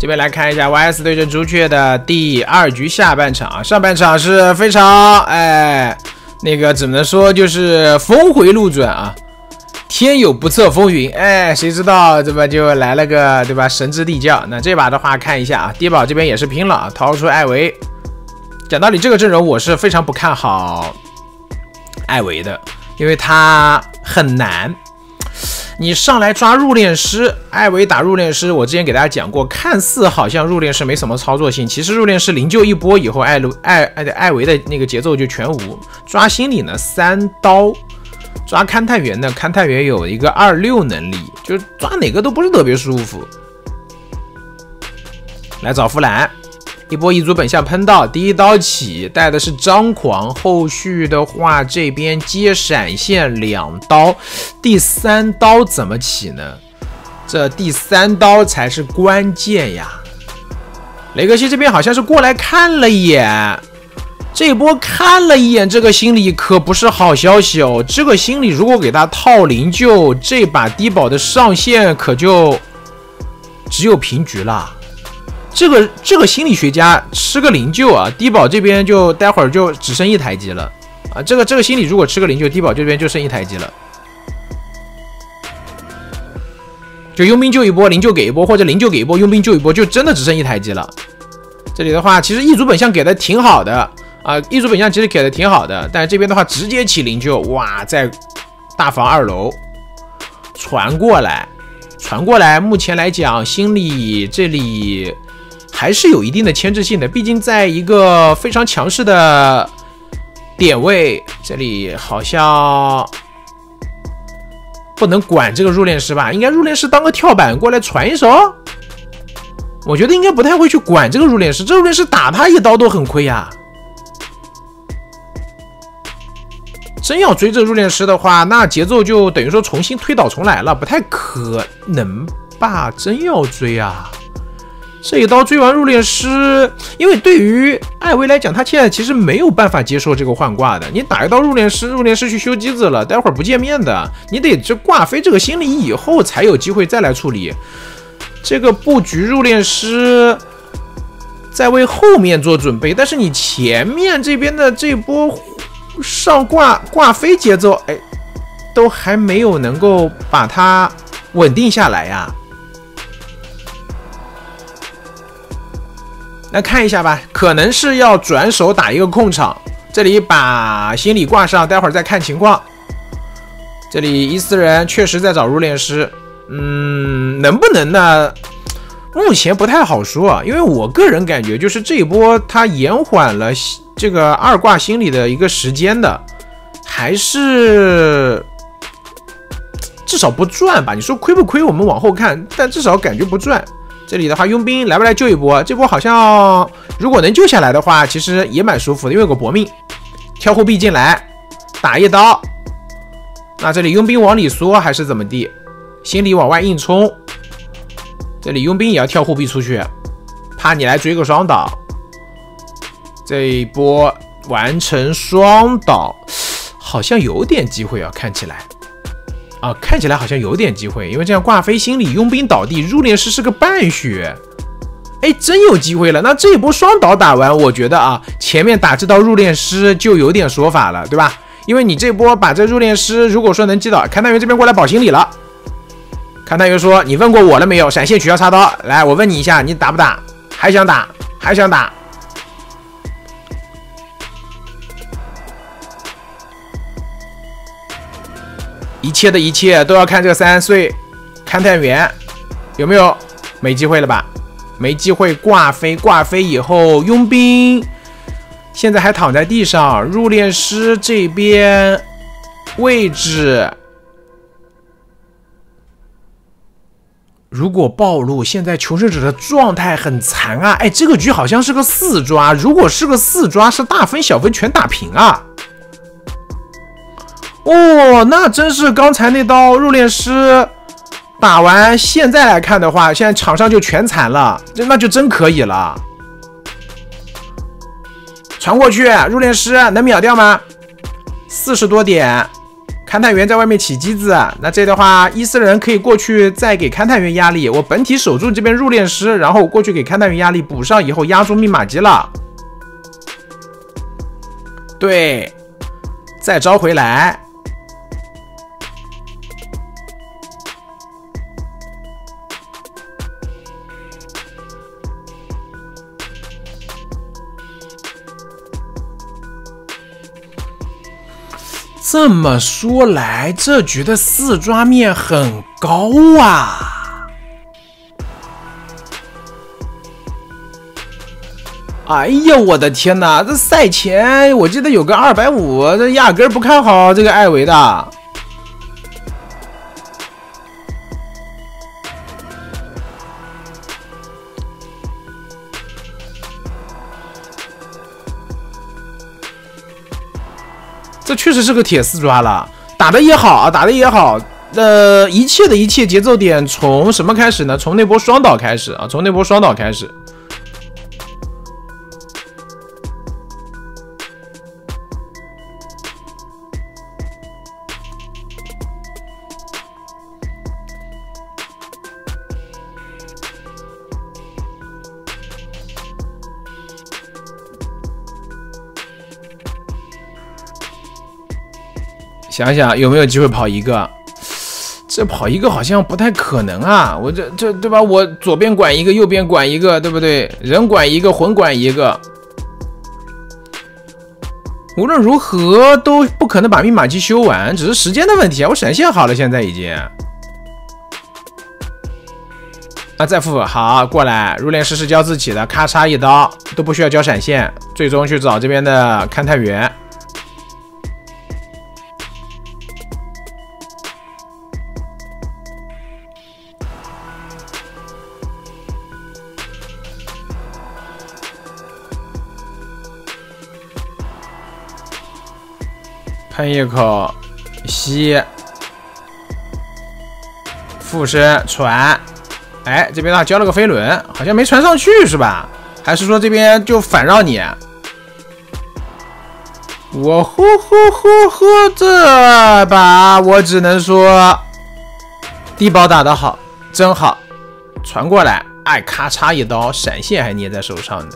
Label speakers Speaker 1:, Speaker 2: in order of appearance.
Speaker 1: 这边来看一下 YS 对阵朱雀的第二局下半场啊，上半场是非常哎，那个只能说就是峰回路转啊，天有不测风云，哎，谁知道怎么就来了个对吧？神之地将。那这把的话看一下啊，低保这边也是拼了啊，掏出艾维。讲道理，这个阵容我是非常不看好艾维的，因为他很难。你上来抓入殓师，艾维打入殓师，我之前给大家讲过，看似好像入殓师没什么操作性，其实入殓师灵柩一波以后，艾卢艾艾的艾维的那个节奏就全无。抓心理呢，三刀；抓勘探员呢，勘探员有一个二六能力，就是抓哪个都不是特别舒服。来找弗兰。一波一族本相喷到第一刀起，带的是张狂。后续的话，这边接闪现两刀，第三刀怎么起呢？这第三刀才是关键呀！雷格西这边好像是过来看了一眼，这波看了一眼，这个心理可不是好消息哦。这个心理如果给他套灵柩，这把低保的上限可就只有平局了。这个这个心理学家吃个灵柩啊，低保这边就待会儿就只剩一台机了啊！这个这个心理如果吃个灵柩，低保这边就剩一台机了，就佣兵救一波，灵柩给一波，或者灵柩给一波，佣兵救一波，就真的只剩一台机了。这里的话，其实一组本相给的挺好的啊，一组本相其实给的挺好的，但是这边的话直接起灵柩，哇，在大房二楼传过来，传过来，目前来讲，心理这里。还是有一定的牵制性的，毕竟在一个非常强势的点位，这里好像不能管这个入殓师吧？应该入殓师当个跳板过来传一手。我觉得应该不太会去管这个入殓师，这入殓师打他一刀都很亏呀。真要追这入殓师的话，那节奏就等于说重新推倒重来了，不太可能吧？真要追啊！这一刀追完入殓师，因为对于艾薇来讲，他现在其实没有办法接受这个换挂的。你打一刀入殓师，入殓师去修机子了，待会儿不见面的，你得这挂飞这个心理以后才有机会再来处理这个布局。入殓师在为后面做准备，但是你前面这边的这波上挂挂飞节奏，哎，都还没有能够把它稳定下来呀。来看一下吧，可能是要转手打一个控场，这里把心理挂上，待会儿再看情况。这里伊斯人确实在找入殓师，嗯，能不能呢？目前不太好说啊，因为我个人感觉就是这一波他延缓了这个二挂心理的一个时间的，还是至少不赚吧？你说亏不亏？我们往后看，但至少感觉不赚。这里的话，佣兵来不来救一波？这波好像如果能救下来的话，其实也蛮舒服的，因为有个搏命跳护臂进来打一刀。那这里佣兵往里缩还是怎么地？心里往外硬冲。这里佣兵也要跳护臂出去，怕你来追个双倒。这一波完成双倒，好像有点机会啊，看起来。啊，看起来好像有点机会，因为这样挂飞心理佣兵倒地，入殓师是个半血，哎，真有机会了。那这一波双倒打完，我觉得啊，前面打这刀入殓师就有点说法了，对吧？因为你这波把这入殓师如果说能击倒，勘探员这边过来保心理了。勘探员说：“你问过我了没有？闪现取消插刀，来，我问你一下，你打不打？还想打？还想打？”一切的一切都要看这个三岁勘探员有没有没机会了吧？没机会挂飞，挂飞以后佣兵现在还躺在地上。入殓师这边位置如果暴露，现在求生者的状态很残啊！哎，这个局好像是个四抓，如果是个四抓，是大分小分全打平啊！哦，那真是刚才那刀入殓师打完，现在来看的话，现在场上就全残了，那那就真可以了。传过去，入殓师能秒掉吗？四十多点，勘探员在外面起机子，那这的话，伊斯人可以过去再给勘探员压力。我本体守住这边入殓师，然后过去给勘探员压力，补上以后压住密码机了。对，再招回来。这么说来，这局的四抓面很高啊！哎呀，我的天哪！这赛前我记得有个二百五，这压根不看好这个艾维的。这确实是个铁丝抓了，打的也好啊，打的也好。呃，一切的一切节奏点从什么开始呢？从那波双倒开始啊，从那波双倒开始。想想有没有机会跑一个？这跑一个好像不太可能啊！我这这对吧？我左边管一个，右边管一个，对不对？人管一个，魂管一个。无论如何都不可能把密码机修完，只是时间的问题啊！我闪现好了，现在已经。啊，再复好过来，入殓师是交自己的，咔嚓一刀都不需要交闪现，最终去找这边的勘探员。喷一口，吸，附身传，哎，这边呢交了个飞轮，好像没传上去是吧？还是说这边就反绕你？我呼呼呼呼，这把我只能说，地包打得好，真好，传过来，哎，咔嚓一刀，闪现还捏在手上呢。